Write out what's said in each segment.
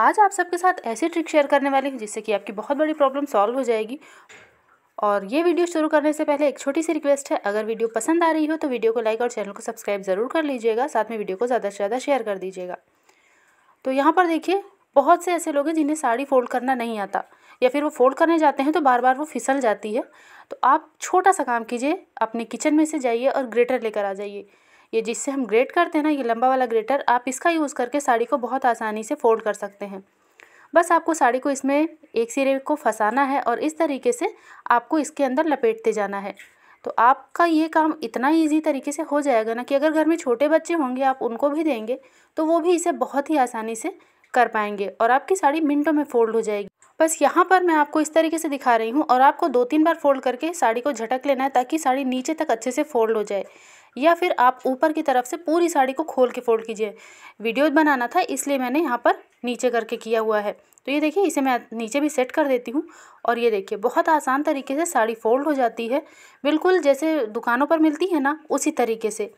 आज आप सबके साथ ऐसी ट्रिक शेयर करने वाली हूँ जिससे कि आपकी बहुत बड़ी प्रॉब्लम सॉल्व हो जाएगी। और ये वीडियो शुरू करने से पहले एक छोटी सी रिक्वेस्ट है, अगर वीडियो पसंद आ रही हो तो वीडियो को लाइक और चैनल को सब्सक्राइब ज़रूर कर लीजिएगा, साथ में वीडियो को ज़्यादा से ज़्यादा शेयर कर दीजिएगा। तो यहाँ पर देखिए, बहुत से ऐसे लोग हैं जिन्हें साड़ी फोल्ड करना नहीं आता, या फिर वो फोल्ड करने जाते हैं तो बार बार वो फिसल जाती है। तो आप छोटा सा काम कीजिए, अपने किचन में से जाइए और ग्रेटर लेकर आ जाइए। ये जिससे हम ग्रेट करते हैं ना, ये लंबा वाला ग्रेटर आप इसका यूज़ करके साड़ी को बहुत आसानी से फोल्ड कर सकते हैं। बस आपको साड़ी को इसमें एक सिरे को फंसाना है और इस तरीके से आपको इसके अंदर लपेटते जाना है। तो आपका ये काम इतना ईजी तरीके से हो जाएगा ना कि अगर घर में छोटे बच्चे होंगे, आप उनको भी देंगे तो वो भी इसे बहुत ही आसानी से कर पाएँगे और आपकी साड़ी मिनटों में फोल्ड हो जाएगी। बस यहाँ पर मैं आपको इस तरीके से दिखा रही हूँ और आपको दो तीन बार फोल्ड करके साड़ी को झटक लेना है ताकि साड़ी नीचे तक अच्छे से फोल्ड हो जाए। या फिर आप ऊपर की तरफ़ से पूरी साड़ी को खोल के फोल्ड कीजिए। वीडियो बनाना था, इसलिए मैंने यहाँ पर नीचे करके किया हुआ है। तो ये देखिए, इसे मैं नीचे भी सेट कर देती हूँ और ये देखिए, बहुत आसान तरीके से साड़ी फोल्ड हो जाती है। बिल्कुल जैसे दुकानों पर मिलती है ना, उसी तरीके से।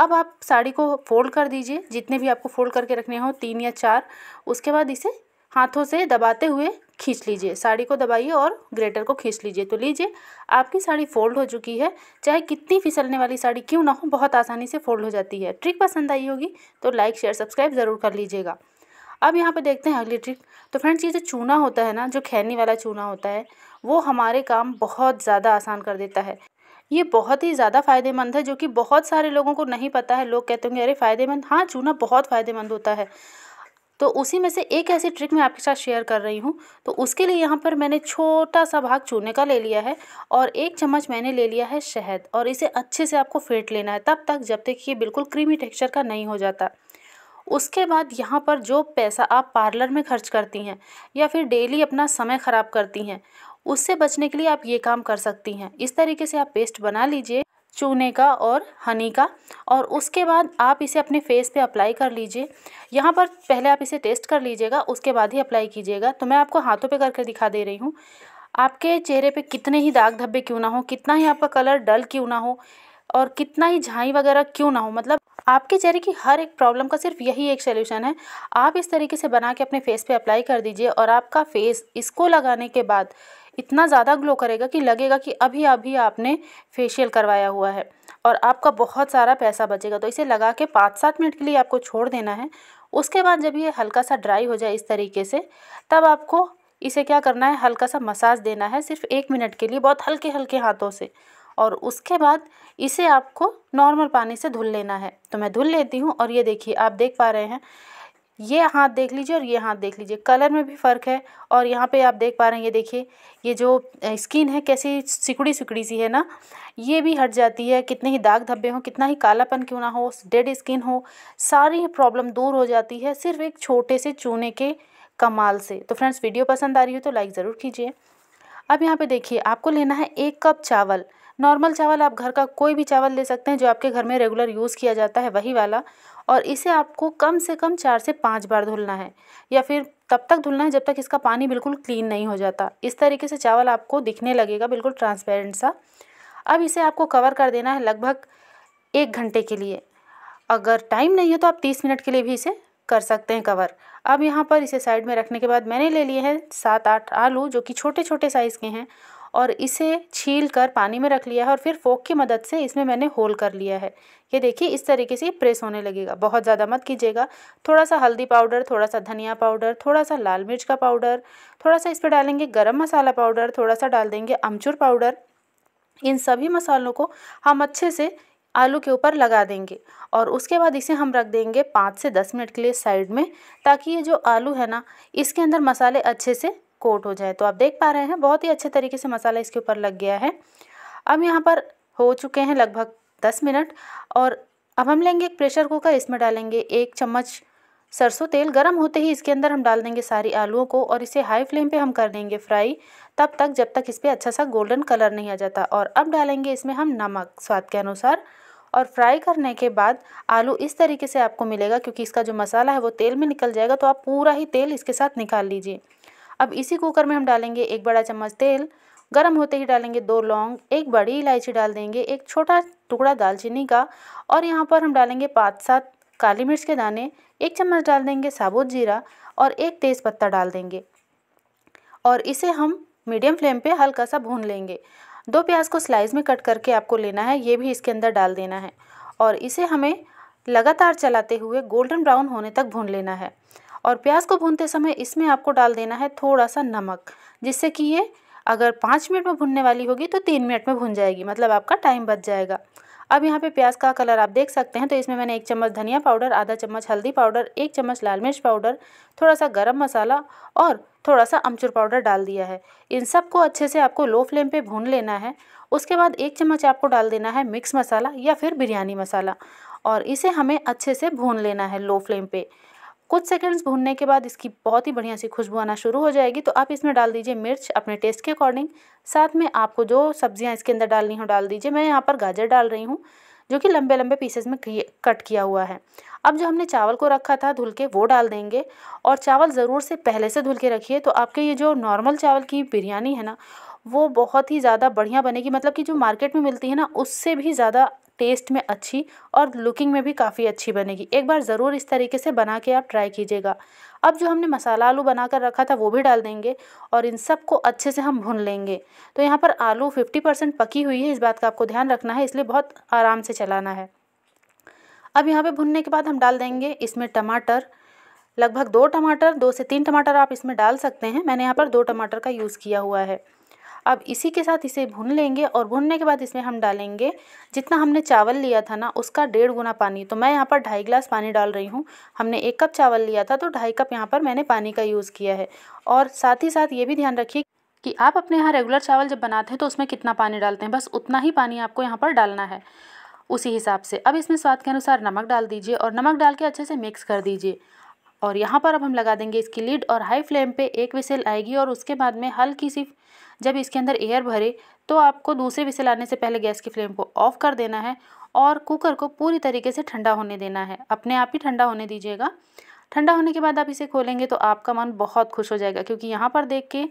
अब आप साड़ी को फोल्ड कर दीजिए, जितने भी आपको फोल्ड करके रखने हो, तीन या चार, उसके बाद इसे हाथों से दबाते हुए खींच लीजिए। साड़ी को दबाइए और ग्रेटर को खींच लीजिए। तो लीजिए, आपकी साड़ी फोल्ड हो चुकी है। चाहे कितनी फिसलने वाली साड़ी क्यों ना हो, बहुत आसानी से फोल्ड हो जाती है। ट्रिक पसंद आई होगी तो लाइक, शेयर, सब्सक्राइब ज़रूर कर लीजिएगा। अब यहाँ पे देखते हैं अगली ट्रिक। तो फ्रेंड्स, ये जो चूना होता है ना, जो खैनी वाला चूना होता है, वो हमारे काम बहुत ज़्यादा आसान कर देता है। ये बहुत ही ज़्यादा फ़ायदेमंद है, जो कि बहुत सारे लोगों को नहीं पता है। लोग कहते होंगे, अरे, फ़ायदेमंद? हाँ चूना बहुत फ़ायदेमंद होता है। तो उसी में से एक ऐसी ट्रिक मैं आपके साथ शेयर कर रही हूँ। तो उसके लिए यहाँ पर मैंने छोटा सा भाग चूने का ले लिया है और एक चम्मच मैंने ले लिया है शहद और इसे अच्छे से आपको फेंट लेना है तब तक जब तक ये बिल्कुल क्रीमी टेक्सचर का नहीं हो जाता। उसके बाद यहाँ पर जो पैसा आप पार्लर में खर्च करती हैं या फिर डेली अपना समय ख़राब करती हैं, उससे बचने के लिए आप ये काम कर सकती हैं। इस तरीके से आप पेस्ट बना लीजिए। चूने का और हनी का। और उसके बाद आप इसे अपने फेस पे अप्लाई कर लीजिए। यहाँ पर पहले आप इसे टेस्ट कर लीजिएगा, उसके बाद ही अप्लाई कीजिएगा। तो मैं आपको हाथों पे करके दिखा दे रही हूँ। आपके चेहरे पे कितने ही दाग धब्बे क्यों ना हो, कितना ही आपका कलर डल क्यों ना हो, और कितना ही झाई वगैरह क्यों ना हो मतलब आपके चेहरे की हर एक प्रॉब्लम का सिर्फ़ यही एक सोल्यूशन है। आप इस तरीके से बना के अपने फेस पे अप्लाई कर दीजिए और आपका फेस इसको लगाने के बाद इतना ज़्यादा ग्लो करेगा कि लगेगा कि अभी अभी आपने फेशियल करवाया हुआ है और आपका बहुत सारा पैसा बचेगा। तो इसे लगा के पाँच सात मिनट के लिए आपको छोड़ देना है। उसके बाद जब ये हल्का सा ड्राई हो जाए इस तरीके से, तब आपको इसे क्या करना है? हल्का सा मसाज देना है सिर्फ़ एक मिनट के लिए, बहुत हल्के हल्के हाथों से। और उसके बाद इसे आपको नॉर्मल पानी से धुल लेना है। तो मैं धुल लेती हूँ और ये देखिए, आप देख पा रहे हैं ये हाथ देख लीजिए और ये हाथ देख लीजिए। कलर में भी फ़र्क है और यहाँ पे आप देख पा रहे हैं, ये देखिए, ये जो स्किन है कैसी सिकुड़ी सिकुड़ी सी है ना, ये भी हट जाती है। कितने ही दाग धब्बे हों, कितना ही कालापन क्यों ना हो, डेड स्किन हो, सारी प्रॉब्लम दूर हो जाती है सिर्फ़ एक छोटे से चूने के कमाल से। तो फ्रेंड्स, वीडियो पसंद आ रही हो तो लाइक ज़रूर कीजिए। अब यहाँ पे देखिए, आपको लेना है एक कप चावल। नॉर्मल चावल आप घर का कोई भी चावल ले सकते हैं जो आपके घर में रेगुलर यूज़ किया जाता है, वही वाला। और इसे आपको कम से कम चार से पाँच बार धुलना है, या फिर तब तक धुलना है जब तक इसका पानी बिल्कुल क्लीन नहीं हो जाता। इस तरीके से चावल आपको दिखने लगेगा बिल्कुल ट्रांसपेरेंट सा। अब इसे आपको कवर कर देना है लगभग एक घंटे के लिए। अगर टाइम नहीं है तो आप तीस मिनट के लिए भी इसे कर सकते हैं कवर। अब यहाँ पर इसे साइड में रखने के बाद मैंने ले लिए हैं सात आठ आलू जो कि छोटे छोटे साइज़ के हैं। और इसे छील कर पानी में रख लिया है और फिर फोक की मदद से इसमें मैंने होल कर लिया है। ये देखिए, इस तरीके से प्रेस होने लगेगा। बहुत ज़्यादा मत कीजिएगा। थोड़ा सा हल्दी पाउडर थोड़ा सा धनिया पाउडर थोड़ा सा लाल मिर्च का पाउडर थोड़ा सा इस पर डालेंगे गरम मसाला पाउडर थोड़ा सा डाल देंगे अमचूर पाउडर। इन सभी मसालों को हम अच्छे से आलू के ऊपर लगा देंगे और उसके बाद इसे हम रख देंगे पाँच से दस मिनट के लिए साइड में, ताकि ये जो आलू है ना, इसके अंदर मसाले अच्छे से कोट हो जाए तो आप देख पा रहे हैं, बहुत ही अच्छे तरीके से मसाला इसके ऊपर लग गया है। अब यहाँ पर हो चुके हैं लगभग दस मिनट, और अब हम लेंगे एक प्रेशर कुकर, इसमें डालेंगे एक चम्मच सरसों तेल, गर्म होते ही इसके अंदर हम डाल देंगे सारी आलूओं को, और इसे हाई फ्लेम पे हम कर देंगे फ्राई, तब तक जब तक इस पर अच्छा सा गोल्डन कलर नहीं आ जाता। और अब डालेंगे इसमें हम नमक स्वाद के अनुसार, और फ्राई करने के बाद आलू इस तरीके से आपको मिलेगा, क्योंकि इसका जो मसाला है वो तेल में निकल जाएगा तो आप पूरा ही तेल इसके साथ निकाल लीजिए। अब इसी कुकर में हम डालेंगे एक बड़ा चम्मच तेल। गर्म होते ही डालेंगे दो लौंग, एक बड़ी इलायची डाल देंगे, एक छोटा टुकड़ा दालचीनी का और यहाँ पर हम डालेंगे पाँच सात काली मिर्च के दाने, एक चम्मच डाल देंगे साबुत जीरा और एक तेज़ पत्ता डाल देंगे। और इसे हम मीडियम फ्लेम पे हल्का सा भून लेंगे। दो प्याज को स्लाइस में कट करके आपको लेना है, ये भी इसके अंदर डाल देना है। और इसे हमें लगातार चलाते हुए गोल्डन ब्राउन होने तक भून लेना है। और प्याज को भूनते समय इसमें आपको डाल देना है थोड़ा सा नमक, जिससे कि ये अगर पाँच मिनट में भुनने वाली होगी तो तीन मिनट में भुन जाएगी मतलब आपका टाइम बच जाएगा। अब यहाँ पे प्याज का कलर आप देख सकते हैं तो इसमें मैंने एक चम्मच धनिया पाउडर, आधा चम्मच हल्दी पाउडर, एक चम्मच लाल मिर्च पाउडर थोड़ा सा गरम मसाला और थोड़ा सा अमचूर पाउडर डाल दिया है। इन सबको अच्छे से आपको लो फ्लेम पे भून लेना है। उसके बाद एक चम्मच आपको डाल देना है मिक्स मसाला या फिर बिरयानी मसाला और इसे हमें अच्छे से भून लेना है लो फ्लेम पे। कुछ सेकंड्स भूनने के बाद इसकी बहुत ही बढ़िया सी खुशबू आना शुरू हो जाएगी तो आप इसमें डाल दीजिए मिर्च अपने टेस्ट के अकॉर्डिंग साथ में आपको जो सब्ज़ियाँ इसके अंदर डालनी हो डाल दीजिए। मैं यहाँ पर गाजर डाल रही हूँ, जो कि लंबे लंबे पीसेस में कट किया हुआ है। अब जो हमने चावल को रखा था, धुल के वो डाल देंगे, और चावल ज़रूर से पहले से धुल के रखिए तो आपके ये जो नॉर्मल चावल की बिरयानी है ना, वो बहुत ही ज़्यादा बढ़िया बनेगी। मतलब कि जो मार्केट में मिलती है ना, उससे भी ज़्यादा टेस्ट में अच्छी और लुकिंग में भी काफ़ी अच्छी बनेगी। एक बार ज़रूर इस तरीके से बना के आप ट्राई कीजिएगा। अब जो हमने मसाला आलू बना कर रखा था, वो भी डाल देंगे और इन सबको अच्छे से हम भून लेंगे। तो यहाँ पर आलू फिफ्टी परसेंट पकी हुई है, इस बात का आपको ध्यान रखना है, इसलिए बहुत आराम से चलाना है। अब यहाँ पे भुनने के बाद हम डाल देंगे इसमें टमाटर, लगभग दो टमाटर, दो से तीन टमाटर आप इसमें डाल सकते हैं। मैंने यहाँ पर दो टमाटर का यूज़ किया हुआ है। अब इसी के साथ इसे भून लेंगे और भूनने के बाद इसमें हम डालेंगे, जितना हमने चावल लिया था ना, उसका डेढ़ गुना पानी। तो मैं यहाँ पर ढाई गिलास पानी डाल रही हूँ। हमने एक कप चावल लिया था तो ढाई कप यहाँ पर मैंने पानी का यूज़ किया है। और साथ ही साथ ये भी ध्यान रखिए कि आप अपने यहाँ रेगुलर चावल जब बनाते हैं तो उसमें कितना पानी डालते हैं? बस उतना ही पानी आपको यहाँ पर डालना है, उसी हिसाब से। अब इसमें स्वाद के अनुसार नमक डाल दीजिए और नमक डाल के अच्छे से मिक्स कर दीजिए। और यहाँ पर अब हम लगा देंगे इसकी लीड और हाई फ्लेम पे एक विसल आएगी और उसके बाद में हल्की सी जब इसके अंदर एयर भरे तो आपको दूसरे विसल आने से पहले गैस की फ्लेम को ऑफ़ कर देना है और कुकर को पूरी तरीके से ठंडा होने देना है। अपने आप ही ठंडा होने दीजिएगा। ठंडा होने के बाद आप इसे खोलेंगे तो आपका मन बहुत खुश हो जाएगा, क्योंकि यहाँ पर देख के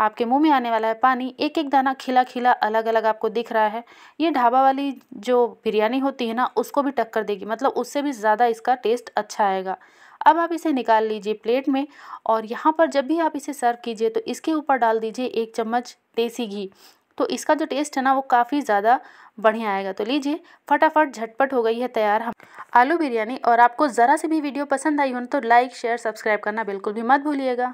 आपके मुँह में आने वाला है पानी। एक एक दाना खिला खिला अलग अलग आपको दिख रहा है। ये ढाबा वाली जो बिरयानी होती है ना, उसको भी टक्कर देगी। मतलब उससे भी ज़्यादा इसका टेस्ट अच्छा आएगा। अब आप इसे निकाल लीजिए प्लेट में और यहाँ पर जब भी आप इसे सर्व कीजिए तो इसके ऊपर डाल दीजिए एक चम्मच देसी घी। तो इसका जो टेस्ट है ना वो काफ़ी ज़्यादा बढ़िया आएगा। तो लीजिए, फटाफट, झटपट हो गई है तैयार। हम आलू बिरयानी और आपको ज़रा से भी वीडियो पसंद आई हो तो लाइक, शेयर, सब्सक्राइब करना बिल्कुल भी मत भूलिएगा।